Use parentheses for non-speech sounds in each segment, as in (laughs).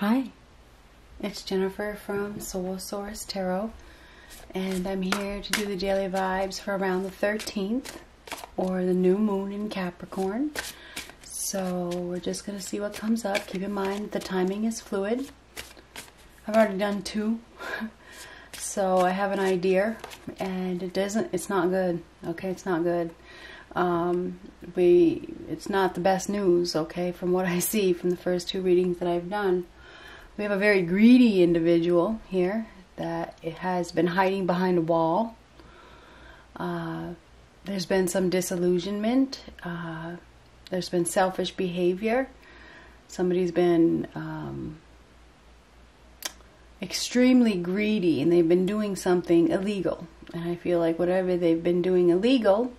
Hi, it's Jennifer from Soul Source Tarot, and I'm here to do the daily vibes for around the 13th or the new moon in Capricorn. So we're just going to see what comes up. Keep in mind the timing is fluid. I've already done two, (laughs) so I have an idea, and it doesn't. It's not good. Okay, it's not good. Um, we. It's not the best news. Okay, from what (laughs) I see from the first two readings that I've done. We have a very greedy individual here that has been hiding behind a wall. Uh, there's been some disillusionment. Uh, there's been selfish behavior. Somebody's been um, extremely greedy and they've been doing something illegal. And I feel like whatever they've been doing illegal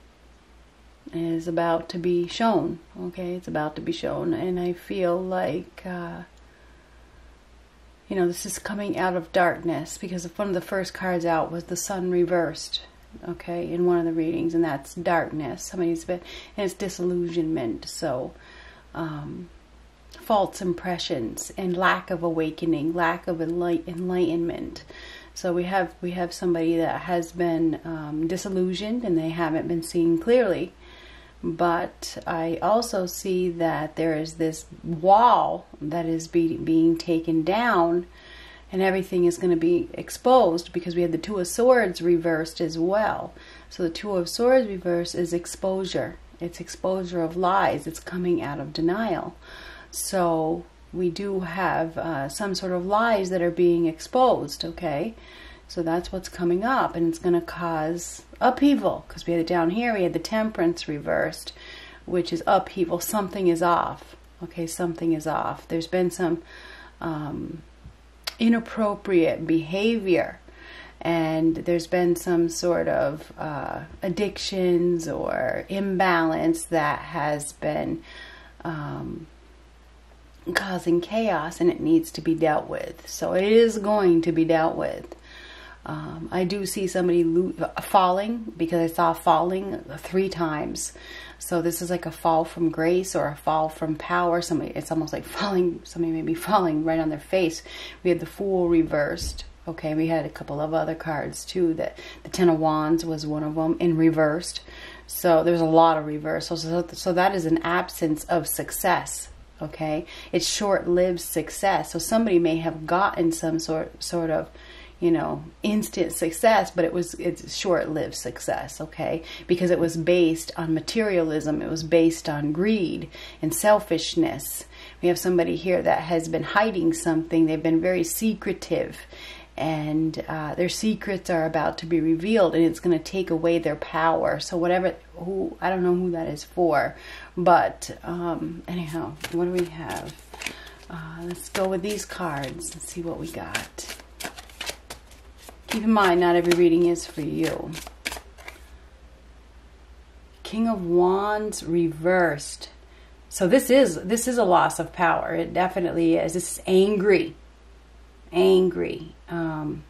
is about to be shown. Okay, it's about to be shown. And I feel like. Uh, you know, this is coming out of darkness because one of the first cards out was the sun reversed, okay, in one of the readings, and that's darkness. Somebody's been, and it's disillusionment. So, um, false impressions and lack of awakening, lack of enlightenment. So we have we have somebody that has been um, disillusioned and they haven't been seeing clearly but I also see that there is this wall that is be, being taken down and everything is going to be exposed because we have the Two of Swords reversed as well. So the Two of Swords reversed is exposure. It's exposure of lies. It's coming out of denial. So we do have uh, some sort of lies that are being exposed, okay? So that's what's coming up, and it's going to cause upheaval because we had it down here. We had the temperance reversed, which is upheaval. Something is off. Okay, something is off. There's been some um, inappropriate behavior, and there's been some sort of uh, addictions or imbalance that has been. Um, causing chaos and it needs to be dealt with. So it is going to be dealt with. Um, I do see somebody falling because I saw falling three times. So this is like a fall from grace or a fall from power. Somebody, it's almost like falling. Somebody may be falling right on their face. We had the Fool reversed. Okay, we had a couple of other cards too. That the Ten of Wands was one of them in reversed. So there's a lot of reversals. So, so that is an absence of success okay it's short-lived success so somebody may have gotten some sort sort of you know, instant success, but it was it's short-lived success, okay? Because it was based on materialism, it was based on greed and selfishness. We have somebody here that has been hiding something. They've been very secretive, and uh, their secrets are about to be revealed, and it's going to take away their power. So whatever, who I don't know who that is for, but um, anyhow, what do we have? Uh, let's go with these cards. Let's see what we got. Keep in mind, not every reading is for you. King of Wands reversed. So this is this is a loss of power. It definitely is. This is angry, angry, um,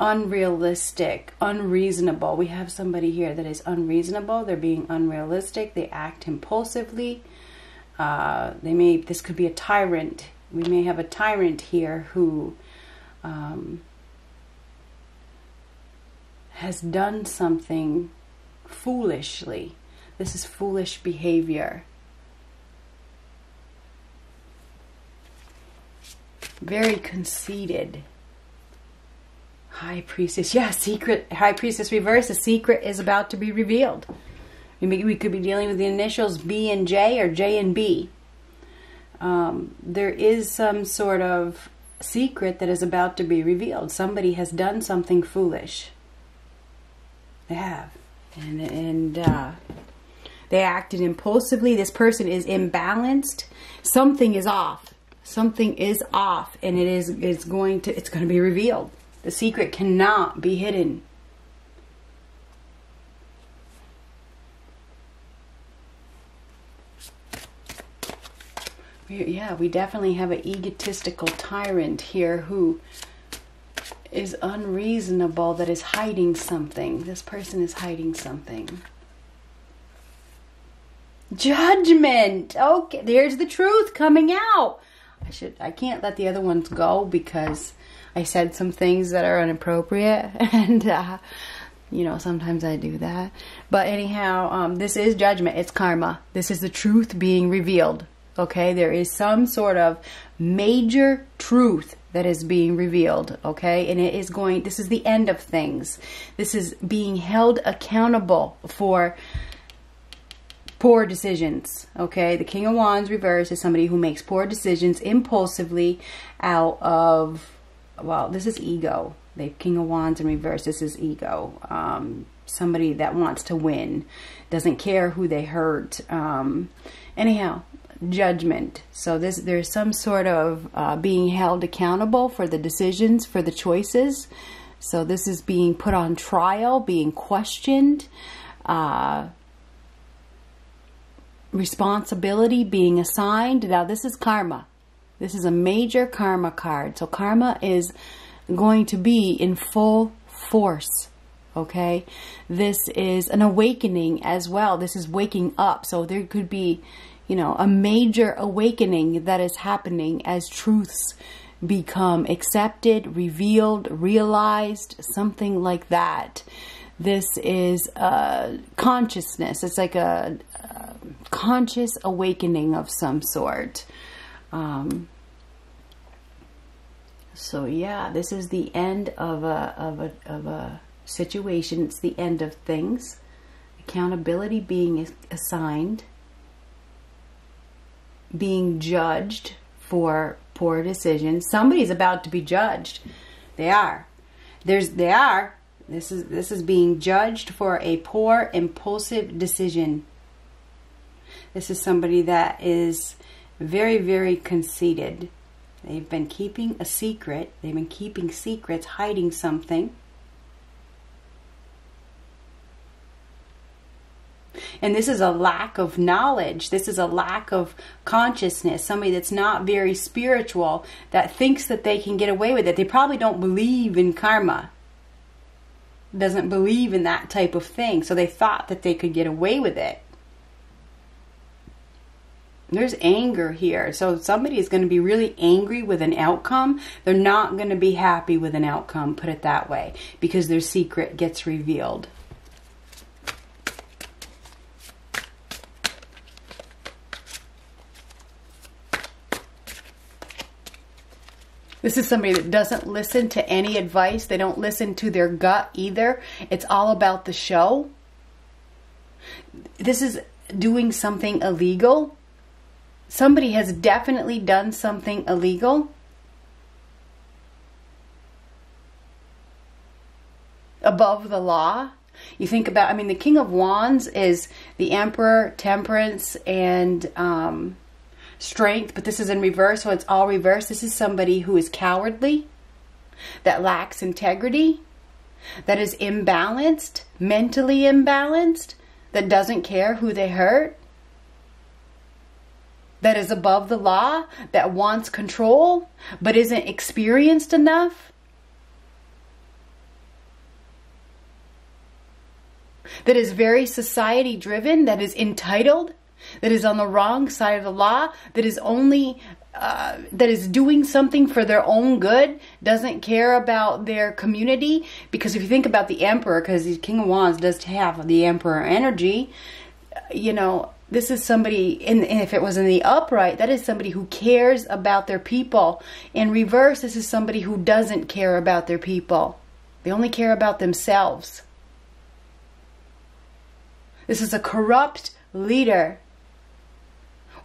unrealistic, unreasonable. We have somebody here that is unreasonable. They're being unrealistic. They act impulsively. Uh, they may. This could be a tyrant. We may have a tyrant here who. Um, has done something foolishly. This is foolish behavior. Very conceited. High priestess. Yeah, secret. High priestess reverse. The secret is about to be revealed. We could be dealing with the initials B and J or J and B. Um, there is some sort of secret that is about to be revealed. Somebody has done something foolish. They have. And, and uh, they acted impulsively. This person is imbalanced. Something is off. Something is off, and it is it's going to it's going to be revealed. The secret cannot be hidden. Yeah, we definitely have an egotistical tyrant here who is unreasonable, that is hiding something. This person is hiding something. Judgment. Okay, there's the truth coming out. I should I can't let the other ones go because I said some things that are inappropriate (laughs) and uh, you know sometimes I do that. But anyhow, um, this is judgment. It's karma. This is the truth being revealed. Okay, there is some sort of major truth that is being revealed, okay? And it is going, this is the end of things. This is being held accountable for poor decisions, okay? The King of Wands reverse is somebody who makes poor decisions impulsively out of, well, this is ego. The King of Wands in reverse, this is ego. Um, somebody that wants to win, doesn't care who they hurt. Um, anyhow, judgment. So this there's some sort of uh, being held accountable for the decisions, for the choices. So this is being put on trial, being questioned. Uh, responsibility being assigned. Now, this is karma. This is a major karma card. So, karma is going to be in full force. Okay, this is an awakening as well. This is waking up. So, there could be, you know, a major awakening that is happening as truths become accepted, revealed, realized, something like that. This is a consciousness. It's like a, a conscious awakening of some sort. Um, so yeah, this is the end of a of a of a situation. It's the end of things. Accountability being assigned being judged for poor decisions. Somebody's about to be judged. They are. There's they are. This is this is being judged for a poor impulsive decision. This is somebody that is very very conceited. They've been keeping a secret. They've been keeping secrets, hiding something. And this is a lack of knowledge. This is a lack of consciousness. Somebody that's not very spiritual that thinks that they can get away with it. They probably don't believe in karma. Doesn't believe in that type of thing. So they thought that they could get away with it. There's anger here. So somebody is going to be really angry with an outcome. They're not going to be happy with an outcome, put it that way, because their secret gets revealed. This is somebody that doesn't listen to any advice. They don't listen to their gut either. It's all about the show. This is doing something illegal. Somebody has definitely done something illegal. Above the law. You think about, I mean, the King of Wands is the Emperor, Temperance, and um, strength, but this is in reverse, so it's all reverse. This is somebody who is cowardly, that lacks integrity, that is imbalanced, mentally imbalanced, that doesn't care who they hurt, that is above the law, that wants control, but isn't experienced enough. That is very society driven, that is entitled, that is on the wrong side of the law, that is only uh, that is doing something for their own good, doesn't care about their community. Because if you think about the Emperor, because the King of Wands does have the Emperor energy, you know, this is somebody, in, if it was in the upright, that is somebody who cares about their people. In reverse, this is somebody who doesn't care about their people. They only care about themselves. This is a corrupt leader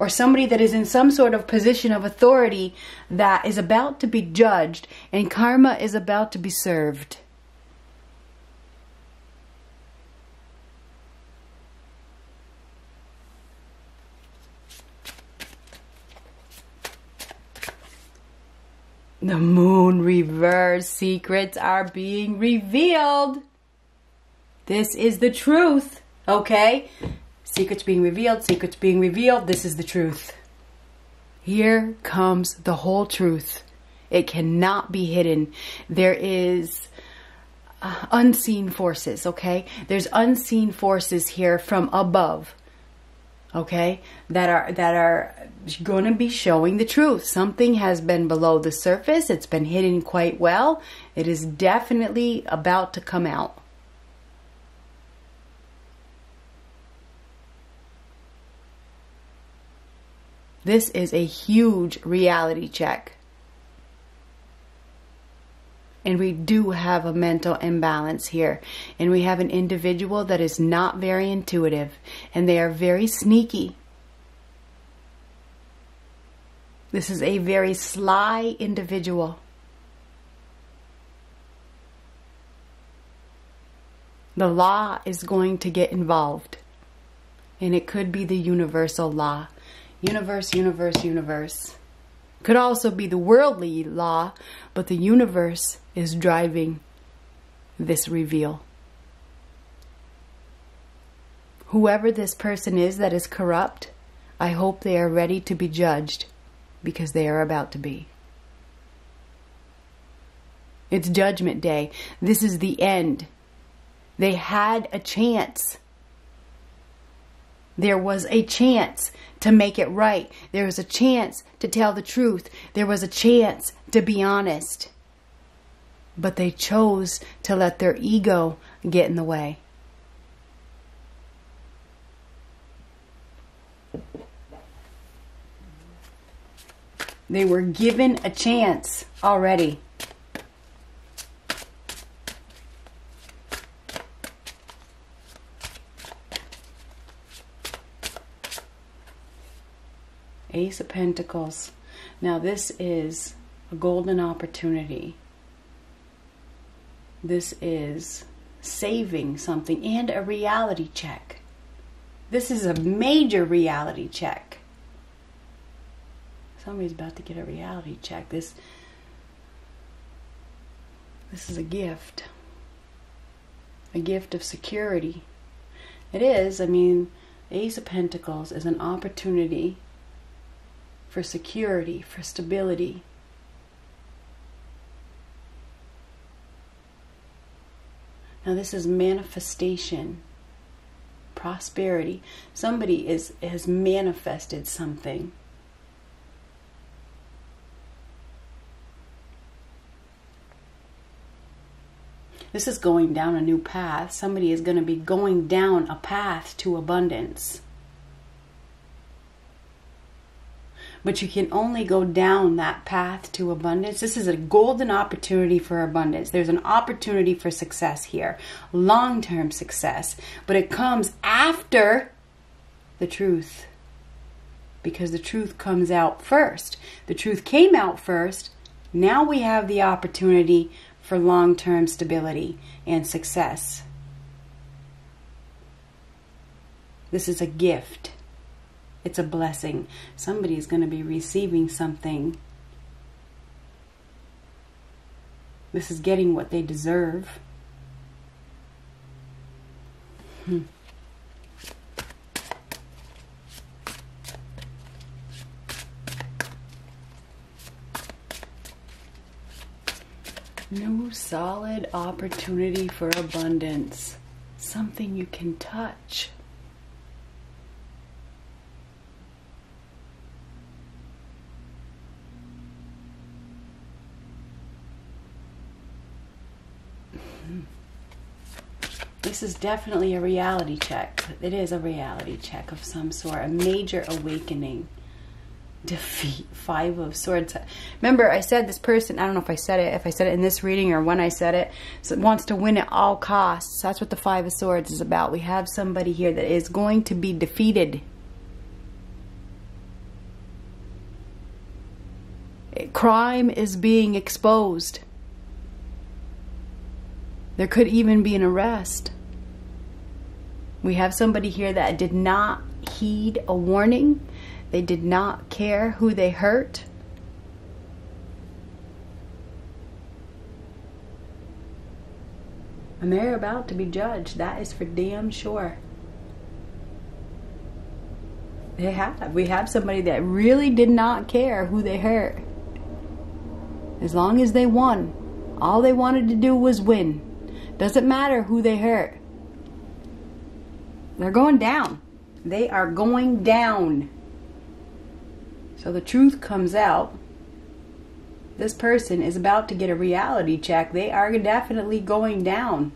or somebody that is in some sort of position of authority that is about to be judged and karma is about to be served. The moon reverse secrets are being revealed. This is the truth, okay? Secrets being revealed, secrets being revealed. This is the truth. Here comes the whole truth. It cannot be hidden. There is uh, unseen forces, okay? There's unseen forces here from above. okay that are that are going to be showing the truth something has been below the surface it's been hidden quite well it is definitely about to come out this is a huge reality check and we do have a mental imbalance here. And we have an individual that is not very intuitive and they are very sneaky. This is a very sly individual. The law is going to get involved. And it could be the universal law. Universe, universe, universe. Could also be the worldly law, but the universe is driving this reveal. Whoever this person is that is corrupt, I hope they are ready to be judged because they are about to be. It's Judgment Day. This is the end. They had a chance. There was a chance to make it right. There was a chance to tell the truth. There was a chance to be honest but they chose to let their ego get in the way. They were given a chance already. Ace of Pentacles. Now, this is a golden opportunity this is saving something and a reality check. This is a major reality check. Somebody's about to get a reality check. This this is a gift. A gift of security. It is, I mean, Ace of Pentacles is an opportunity for security, for stability, Now this is manifestation, prosperity. Somebody is has manifested something. This is going down a new path. Somebody is going to be going down a path to abundance. But you can only go down that path to abundance. This is a golden opportunity for abundance. There's an opportunity for success here, long term success, but it comes after the truth because the truth comes out first. The truth came out first. Now we have the opportunity for long term stability and success. This is a gift. It's a blessing. Somebody is going to be receiving something. This is getting what they deserve. Hmm. New solid opportunity for abundance. Something you can touch. This is definitely a reality check. It is a reality check of some sort, a major awakening. Defeat five of swords. Remember, I said this person. I don't know if I said it, if I said it in this reading or when I said it. So it wants to win at all costs. That's what the five of swords is about. We have somebody here that is going to be defeated. Crime is being exposed. There could even be an arrest. We have somebody here that did not heed a warning. They did not care who they hurt. And they're about to be judged. That is for damn sure. They have. We have somebody that really did not care who they hurt. As long as they won. All they wanted to do was win. Doesn't matter who they hurt. They're going down. They are going down. So the truth comes out. This person is about to get a reality check. They are definitely going down.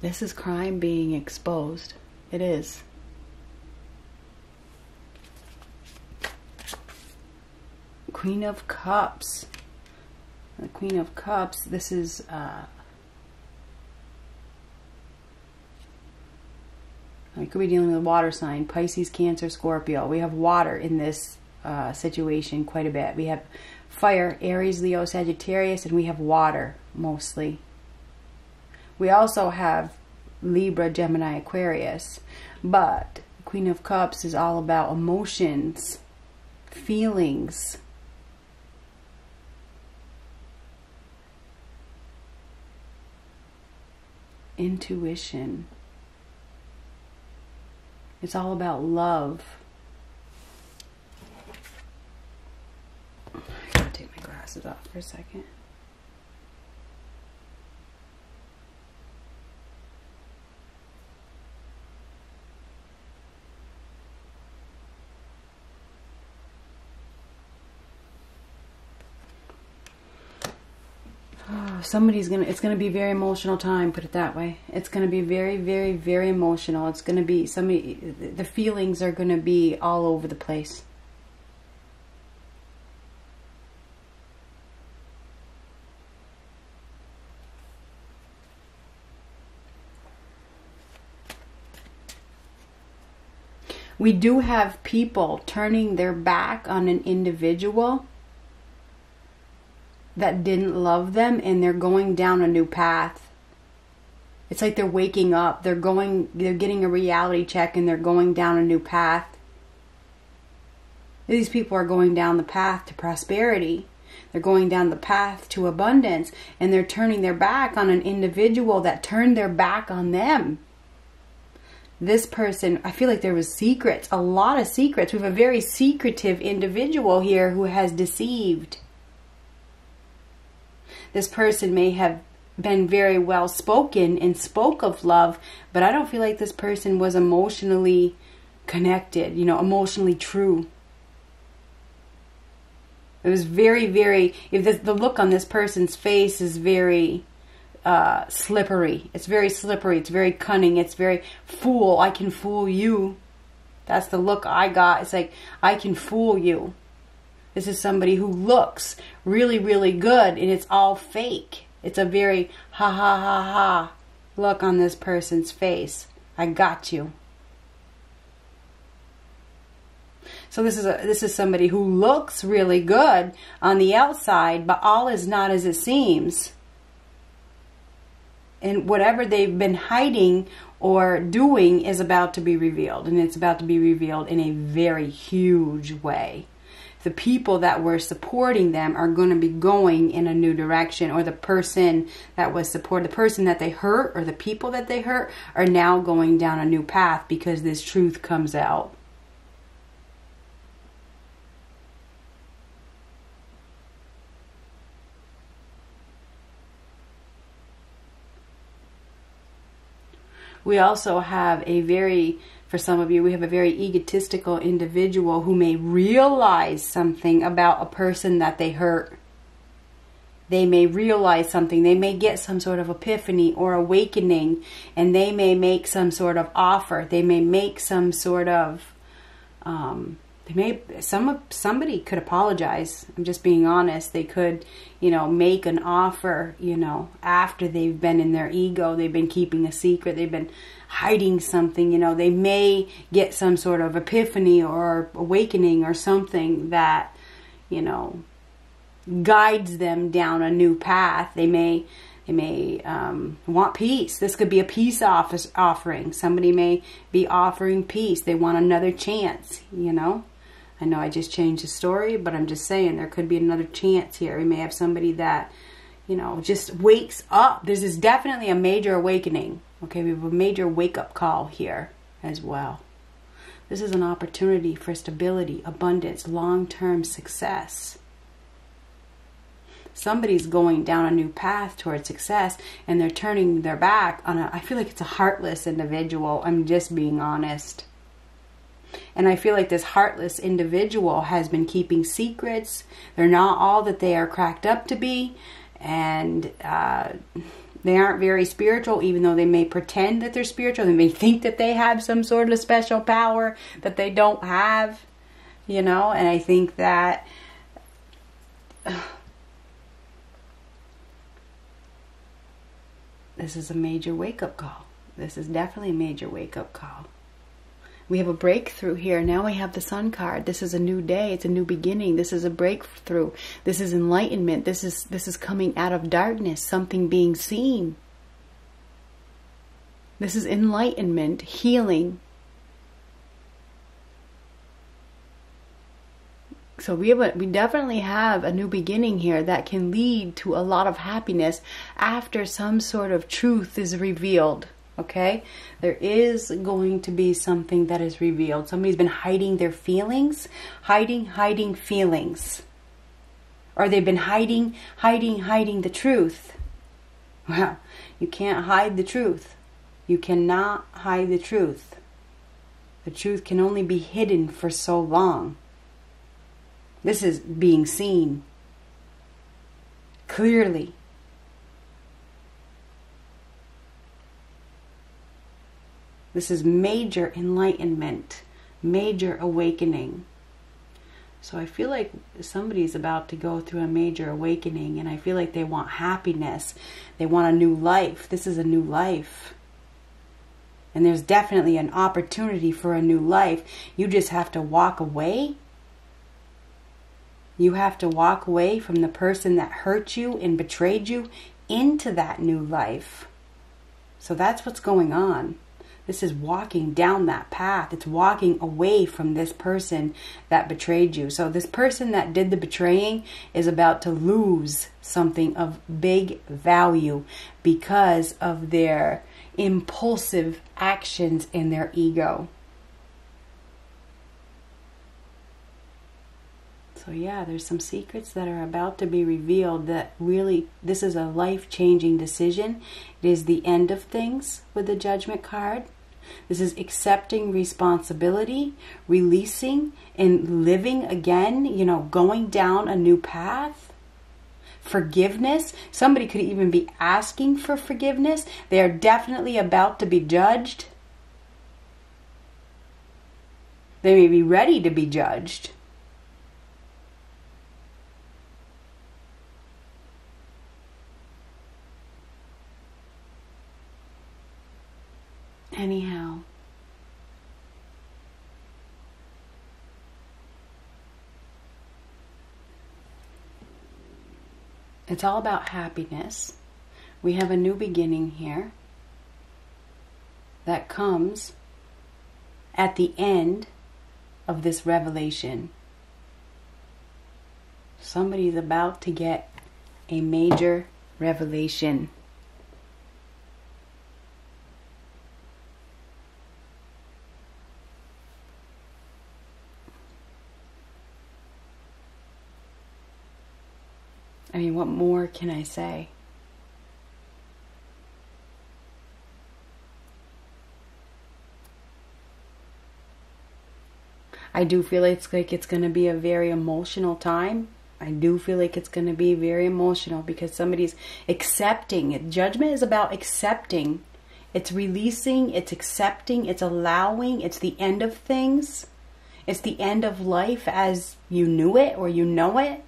This is crime being exposed. It is. Queen of Cups. The Queen of Cups, this is uh, We could be dealing with a water sign, Pisces, Cancer, Scorpio. We have water in this uh, situation quite a bit. We have fire, Aries, Leo, Sagittarius, and we have water mostly. We also have Libra, Gemini, Aquarius. But Queen of Cups is all about emotions, feelings. Intuition. It's all about love. I gotta take my glasses off for a second. Somebody's gonna it's gonna be very emotional time put it that way. It's gonna be very very very emotional. It's gonna be somebody the feelings are gonna be all over the place. We do have people turning their back on an individual that didn't love them and they're going down a new path. It's like they're waking up. They're going they're getting a reality check and they're going down a new path. These people are going down the path to prosperity. They're going down the path to abundance and they're turning their back on an individual that turned their back on them. This person, I feel like there was secrets, a lot of secrets. We have a very secretive individual here who has deceived this person may have been very well spoken and spoke of love, but I don't feel like this person was emotionally connected, you know, emotionally true. It was very, very, if the, the look on this person's face is very uh, slippery. It's very slippery. It's very cunning. It's very fool. I can fool you. That's the look I got. It's like, I can fool you. This is somebody who looks really, really good and it's all fake. It's a very ha ha ha ha look on this person's face. I got you. So this is a this is somebody who looks really good on the outside, but all is not as it seems. And whatever they've been hiding or doing is about to be revealed, and it's about to be revealed in a very huge way the people that were supporting them are going to be going in a new direction or the person that was support the person that they hurt or the people that they hurt are now going down a new path because this truth comes out. We also have a very for some of you, we have a very egotistical individual who may realize something about a person that they hurt. They may realize something. They may get some sort of epiphany or awakening, and they may make some sort of offer. They may make some sort of um, they may some somebody could apologize i'm just being honest they could you know make an offer you know after they've been in their ego they've been keeping a secret they've been hiding something you know they may get some sort of epiphany or awakening or something that you know guides them down a new path they may they may um, want peace. This could be a peace office offering. Somebody may be offering peace. They want another chance, you know. I know I just changed the story, but I'm just saying there could be another chance here. We may have somebody that, you know, just wakes up. This is definitely a major awakening. Okay, we have a major wake up call here as well. This is an opportunity for stability, abundance, long term success. somebody's going down a new path towards success and they're turning their back on a I feel like it's a heartless individual. I'm just being honest. And I feel like this heartless individual has been keeping secrets. They're not all that they are cracked up to be. And uh, they aren't very spiritual, even though they may pretend that they're spiritual. They may (laughs) think that they have some sort of special power that they don't have, you know. And I think that. (sighs) This is a major wake up call. This is definitely a major wake up call. We have a breakthrough here. Now we have the sun card. This is a new day. It's a new beginning. This is a breakthrough. This is enlightenment. This is this is coming out of darkness, something being seen. This is enlightenment, healing. So we have a, we definitely have a new beginning here that can lead to a lot of happiness after some sort of truth is revealed. Okay? There is going to be something that is revealed. Somebody's been hiding their feelings, hiding, hiding feelings. Or they've been hiding, hiding, hiding the truth. Well, you can't hide the truth. You cannot hide the truth. The truth can only be hidden for so long. This is being seen clearly. This is major enlightenment, major awakening. So I feel like somebody's about to go through a major awakening and I feel like they want happiness. They want a new life. This is a new life. And there's definitely an opportunity for a new life. You just have to walk away. You have to walk away from the person that hurt you and betrayed you into that new life. So that's what's going on. This is walking down that path. It's walking away from this person that betrayed you. So, this person that did the betraying is about to lose something of big value because of their impulsive actions and their ego. So, yeah, there's some secrets that are about to be revealed that really, this is a life changing decision. It is the end of things with the judgment card. This is accepting responsibility, releasing, and living again, you know, going down a new path. Forgiveness. Somebody could even be asking for forgiveness. They are definitely about to be judged. They may be ready to be judged. Anyhow. It's all about happiness. We have a new beginning here that comes at the end of this revelation. Somebody's about to get a major revelation. I mean, what more can I say? I do feel it's like it's going to be a very emotional time. I do feel like it's going to be very emotional because somebody's accepting it. Judgment is about accepting. It's releasing, it's accepting, it's allowing, it's the end of things. It's the end of life as you knew it or you know it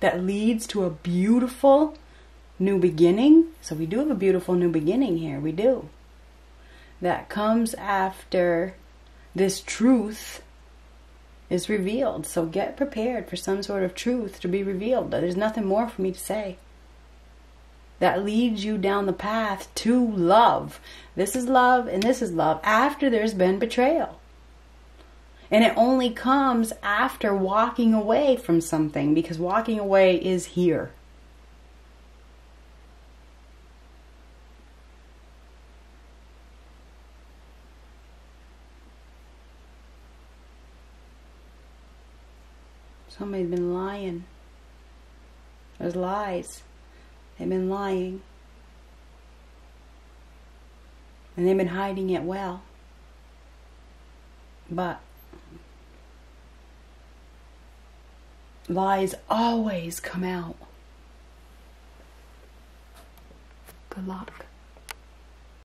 that leads to a beautiful new beginning. So we do have a beautiful new beginning here. We do. That comes after this truth is revealed. So get prepared for some sort of truth to be revealed. There's nothing more for me to say. That leads you down the path to love. This is love and this is love after there's been betrayal. And it only comes after walking away from something because walking away is here. Somebody's been lying. There's lies. They've been lying. And they've been hiding it well. But lies always come out. Good luck.